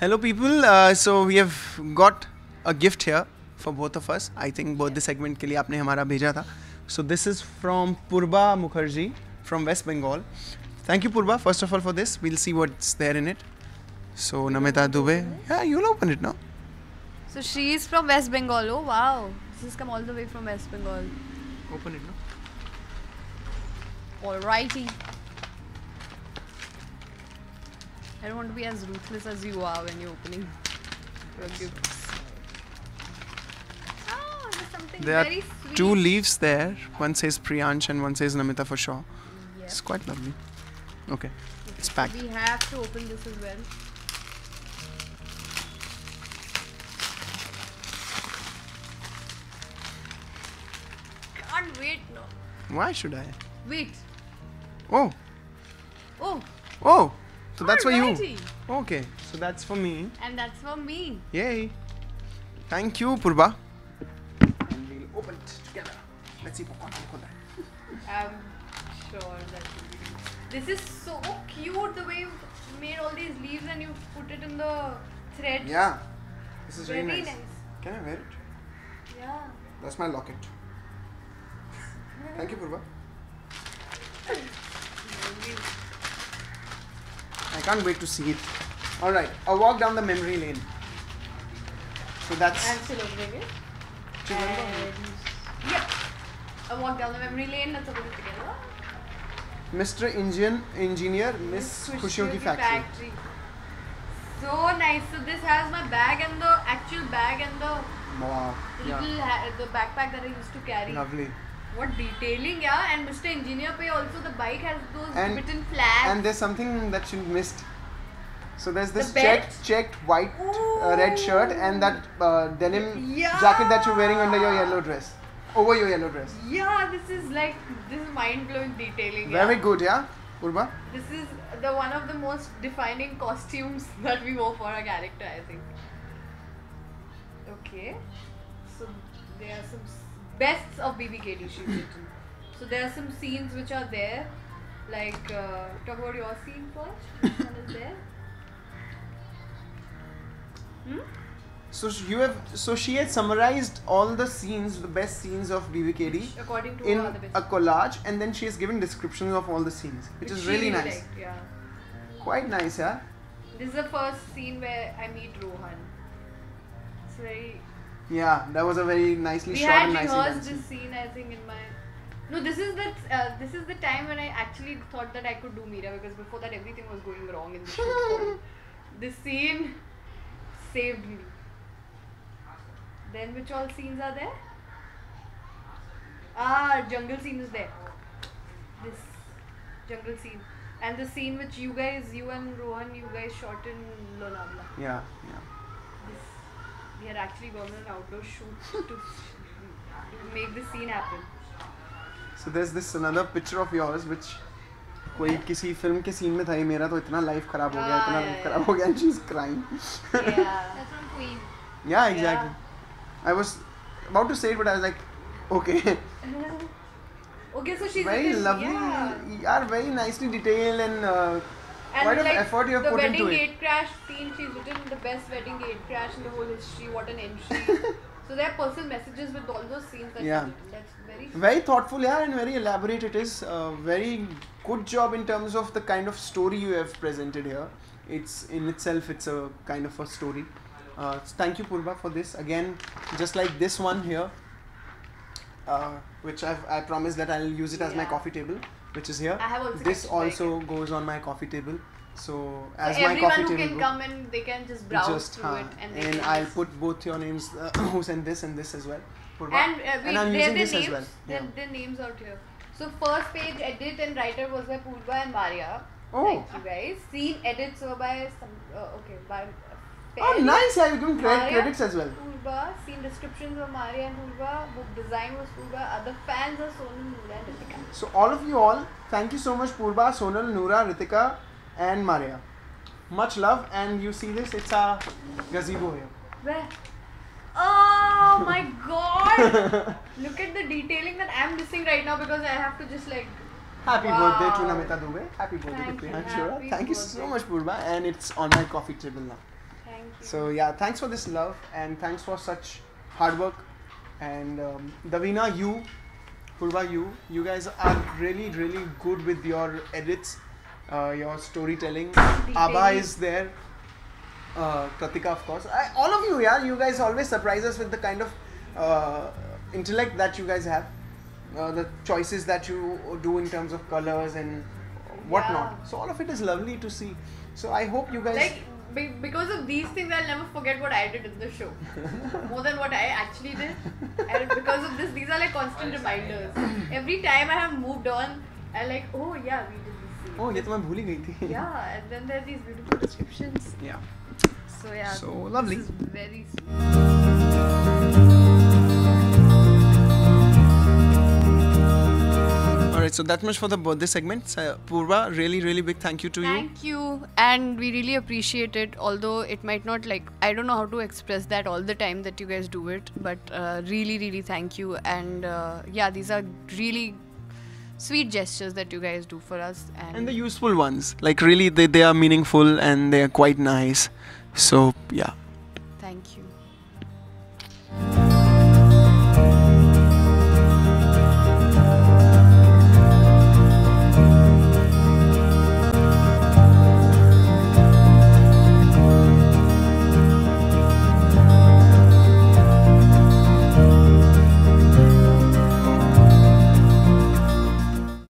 Hello, people. Uh, so we have got a gift here for both of us. I think both the segment के लिए आपने हमारा भेजा था. So this is from Purba Mukherjee from West Bengal. Thank you, Purba, first of all for this. We'll see what's there in it. So Namita Dubey. Yeah, you'll open it now. So she's from West Bengal. Oh wow. This has come all the way from West Bengal. Open it now. Alrighty. I don't want to be as ruthless as you are when you're opening your gifts. Oh, there's something There are very sweet. two leaves there. One says Priyansh and one says Namita for sure. Yep. It's quite lovely. Okay, it's So packed. we have to open this as well. Can't wait no. Why should I? Wait. Oh, Oh. oh. So that's Alrighty. for you. Okay, so that's for me. And that's for me. Yay. Thank you, Purba. And we'll open it together. Let's see popcorn. I'm sure that This is so cute the way you made all these leaves and you put it in the thread. Yeah. This is very, really nice. nice. Can I wear it? Yeah. That's my locket. Thank you, Purba. I can't wait to see it. All right, a walk down the memory lane. So that's. I'm still opening it. Do you remember? And yep. I walk down the memory lane. Let's open it together. Mr. Indian Engineer, Miss Khushiyon ki factory. So nice. So this has my bag and the actual bag and the Wow. Yeah. little ha- the backpack that I used to carry. Lovely. What detailing, yeah. And Mr. Engineer Pay also the bike has those And- written flags. And there's something that you missed. So there's this The checked, checked white uh, red shirt and that uh, denim Yeah. jacket that you're wearing under your yellow dress, over your yellow dress. yeah, this is like this is mind blowing detailing. Very yeah. good, yeah, Purba. This is the one of the most defining costumes that we wore for our character, I think. Okay, so there are some bests of BBKD she's written. So there are some scenes which are there, like uh, talk about your scene first. Which one is there? Hmm? So you have, so she had summarized all the scenes, the best scenes of BBKD According to in her other best. a collage, and then she has given descriptions of all the scenes, which is really nice. liked, yeah. Quite nice, yeah. This is the first scene where I meet Rohan. It's very Yeah, that was a very nicely we shot had and nicely done. rehearsed this scene I think in my no this is the uh, this is the time when I actually thought that I could do Meera because before that everything was going wrong in the this scene saved me. Then which all scenes are there? Ah jungle scene is there. This jungle scene. And the scene which you guys you and Rohan you guys shot in Lonavala Yeah, yeah. We had actually gone on an outdoor shoot to, to make this scene happen. So there's this another picture of yours which कोई किसी film के scene में था ये मेरा तो इतना life खराब हो गया Ah, इतना लाइफ. खराब हो गया and she's crying Yeah. That's from Queen. yeah exactly I was about to say it but I was like okay okay, so she's very written- lovely Yeah. yeah very nicely detailed and uh, And quite like effort you have the put wedding into it gate crash scene, she's written the best wedding gate crash in the whole history. What an entry! so there are personal messages with all those scenes that Yeah. That's very. very thoughtful yeah and very elaborate it is uh, very good job in terms of the kind of story you have presented here it's in itself it's a kind of a story uh, thank you purba for this again just like this one here uh, which I've, i promise that i'll use it as my coffee table which is here I have also this also goes on my coffee table so So as my everyone coffee who table can go- come and they can just browse just through huh, it and and i'll just- put both your names uh, who sent this and this as well Purva. And, uh, we, and i'm using this names, as well their, yeah. their names out here. So first page edit and writer was by Purva and Maria. Oh. Thank you guys. Scene edits were by some. Uh, okay, by. Oh nice yeah you given credit, credits as well Purva. Scene descriptions were Maria and Purva. Book design was Purva. Other fans are Sonal, Noora and Ritika. So all of you all, thank you so much Purba, Sonal, Noora, Ritika and Maria. Much love and you see this, it's a gazebo here. Where? Oh my god! Look at the detailing that I'm missing right now because I have to just like. Happy Wow. birthday to Namita Dubey. Happy birthday Thank to Priyansh Jora. Thank you so much Purba and it's on my coffee table now. Thank you. So yeah, thanks for this love and thanks for such hard work. And um, Davina, you, Purva, you, you guys are really really good with your edits, uh, your storytelling. Abba is there. Uh, Pratika, of course. I, all of you, yeah, you guys always surprise us with the kind of uh, intellect that you guys have, uh, the choices that you do in terms of colors and whatnot. Yeah. So all of it is lovely to see. So I hope you guys. Like be- because of these things, I'll never forget what I did in the show, more than what I actually did. And because of this, these are like constant reminders. Every time I have moved on, I like, oh yeah, we did this. scene. oh, ये तो मैं भूल ही गई थी. Yeah, and then there are these beautiful descriptions. Yeah. So yeah. So lovely. This is very sweet. So that much for the birthday segment. Purva, really, really big thank you to you. Thank you, and we really appreciate it. Although it might not like I don't know how to express that all the time that you guys do it, but uh, really, really thank you. And uh, yeah, these are really sweet gestures that you guys do for us. And, And the useful ones, like really, they, they are meaningful and they are quite nice. So yeah. thank you.